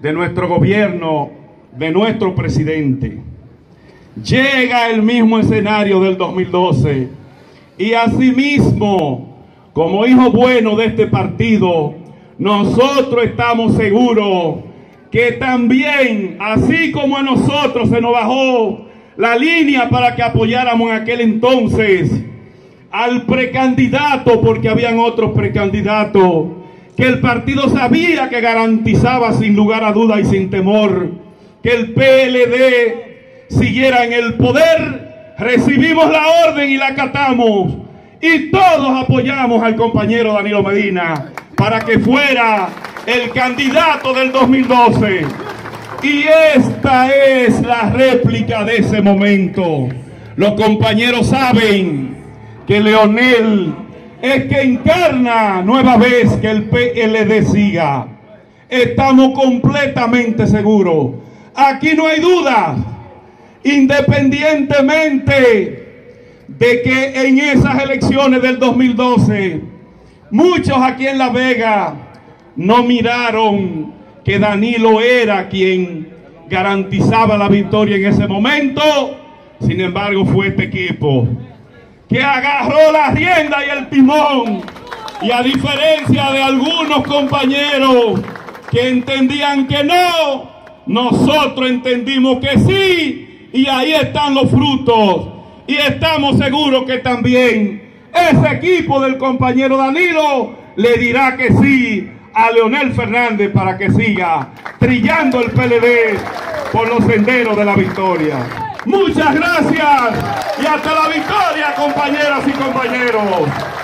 de nuestro gobierno, de nuestro presidente. Llega el mismo escenario del 2012 y asimismo, como hijo bueno de este partido, nosotros estamos seguros que también, así como a nosotros se nos bajó la línea para que apoyáramos en aquel entonces al precandidato, porque habían otros precandidatos, que el partido sabía que garantizaba sin lugar a duda y sin temor que el PLD siguiera en el poder, recibimos la orden y la acatamos y todos apoyamos al compañero Danilo Medina para que fuera el candidato del 2012. Y esta es la réplica de ese momento. Los compañeros saben que Leonel es que encarna nueva vez que el PLD siga. Estamos completamente seguros. Aquí no hay duda, independientemente de que en esas elecciones del 2012, muchos aquí en La Vega no miraron que Danilo era quien garantizaba la victoria en ese momento. Sin embargo, fue este equipo que agarró la rienda y el timón. Y a diferencia de algunos compañeros que entendían que no, nosotros entendimos que sí. Y ahí están los frutos. Y estamos seguros que también ese equipo del compañero Danilo le dirá que sí a Leonel Fernández para que siga trillando el PLD por los senderos de la victoria. Muchas gracias y hasta la victoria, compañeras y compañeros.